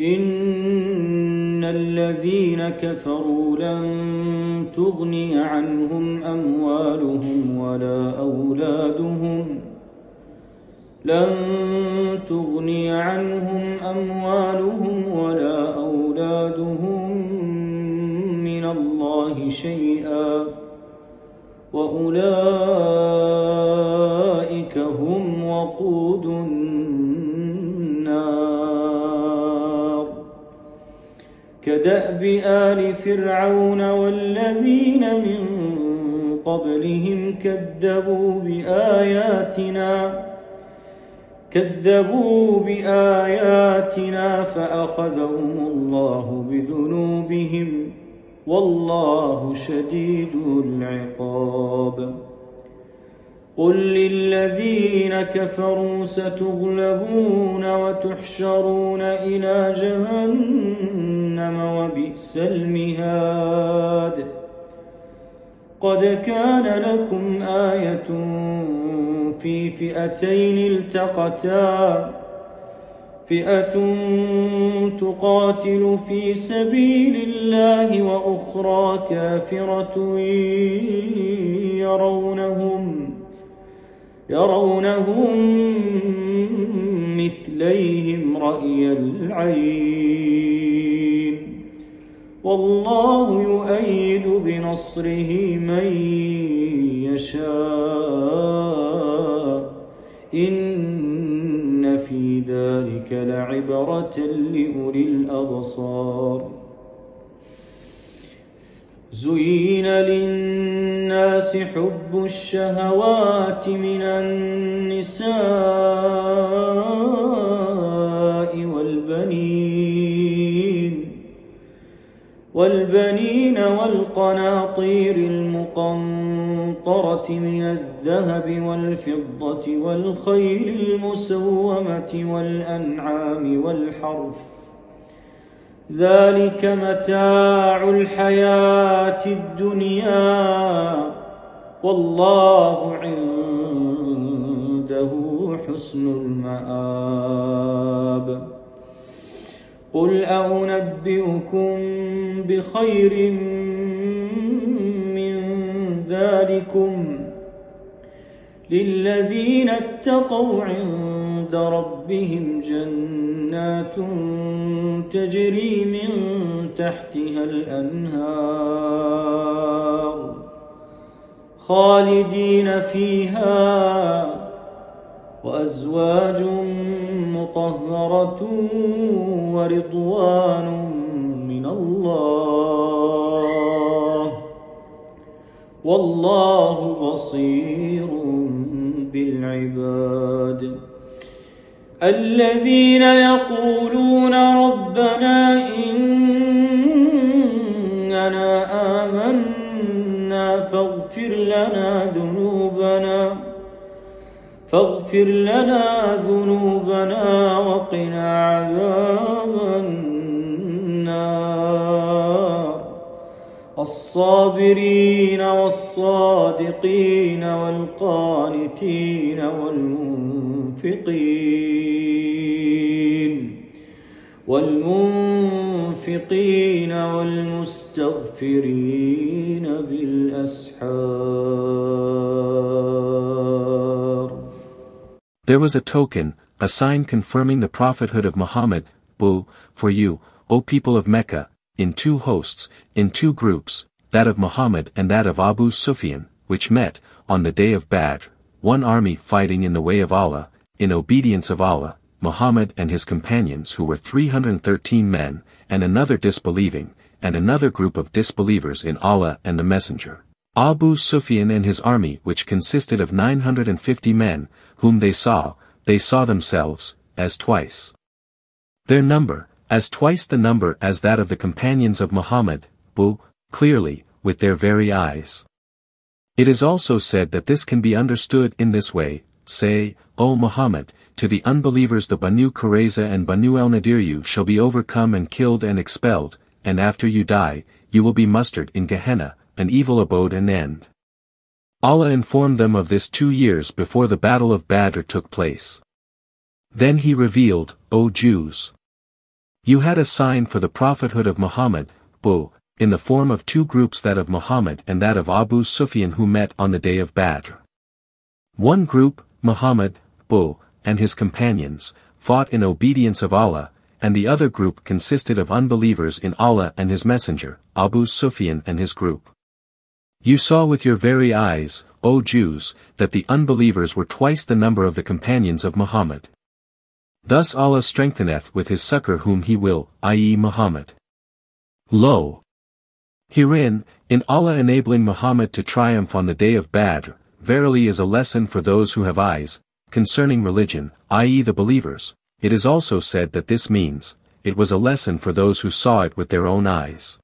إن الذين كفروا لن تغني عنهم أموالهم ولا أولادهم لن تغني عنهم أموالهم ولا أولادهم من الله شيئا وأولئك كدأب آل فرعون والذين من قبلهم كذبوا بآياتنا كذبوا بآياتنا فأخذهم الله بذنوبهم والله شديد العقاب. قل للذين كفروا ستغلبون وتحشرون إلى جهنم وبئس المهاد قد كان لكم آية في فئتين التقتا فئة تقاتل في سبيل الله وأخرى كافرة يرونهم يرونهم مثليهم رأي العين. والله يؤيد بنصره من يشاء. إن في ذلك لعبرة لأولي الأبصار. زين للناس حب الشهوات من النساء والبنين والبنين والقناطير المقنطرة من الذهب والفضة والخيل المسومة والأنعام والحرث ذلك متاع الحياة الدنيا والله عنده حسن المآب. قل أنبئكم بخير من ذلكم للذين اتقوا عند ربهم جنات تجري من تحتها الأنهار. خالدين فيها وأزواج مطهرة ورضوان من الله. والله بصير بالعباد. الذين يقولون ربنا إننا لنا ذنوبنا فاغفر لنا ذنوبنا وقنا عذاب النار. الصابرين والصادقين والقانتين والمنفقين والمنفقين والمستغفرين بالأسحار There was a token, a sign confirming the prophethood of Muhammad, Bu, for you, O people of Mecca, in two hosts, in two groups, that of Muhammad and that of Abu Sufyan, which met, on the day of Badr, one army fighting in the way of Allah, in obedience of Allah, Muhammad and his companions who were 313 men, and another disbelieving, and another group of disbelievers in Allah and the Messenger. Abu Sufyan and his army which consisted of 950 men, whom they saw, they saw themselves, as twice. Their number, as twice the number as that of the companions of Muhammad, Bu, clearly, with their very eyes. It is also said that this can be understood in this way, say, O Muhammad, to the unbelievers the Banu Qurayza and Banu el-Nadir you shall be overcome and killed and expelled, and after you die, you will be mustered in Gehenna, an evil abode and end. Allah informed them of this two years before the battle of Badr took place. Then he revealed, O Jews! You had a sign for the prophethood of Muhammad, Bu, in the form of two groups that of Muhammad and that of Abu Sufyan who met on the day of Badr. One group, Muhammad, Bu, and his companions, fought in obedience of Allah, and the other group consisted of unbelievers in Allah and His Messenger, Abu Sufyan and his group. You saw with your very eyes, O Jews, that the unbelievers were twice the number of the companions of Muhammad. Thus Allah strengtheneth with his succor whom he will, i.e. Muhammad. Lo! Herein, in Allah enabling Muhammad to triumph on the day of Badr, verily is a lesson for those who have eyes, concerning religion, i.e. the believers, it is also said that this means, it was a lesson for those who saw it with their own eyes.